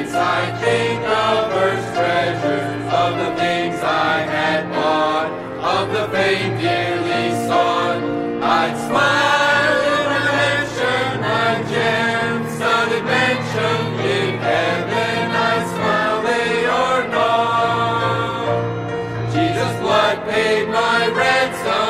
nights I think of first treasures, of the things I had bought, of the fame dearly sought. I'd smile in I mentioned my gems, not mentioned in heaven. I'd smile they are not. Jesus' blood paid my ransom.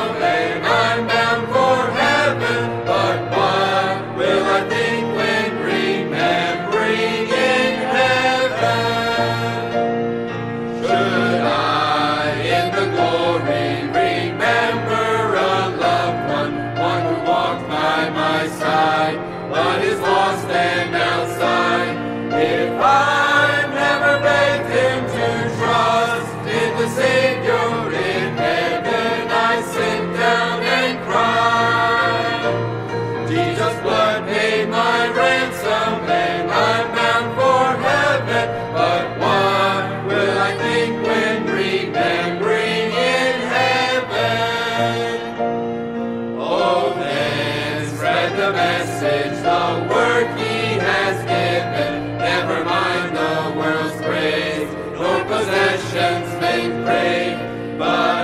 the message, the word he has given. Never mind the world's praise, nor possessions may crave, but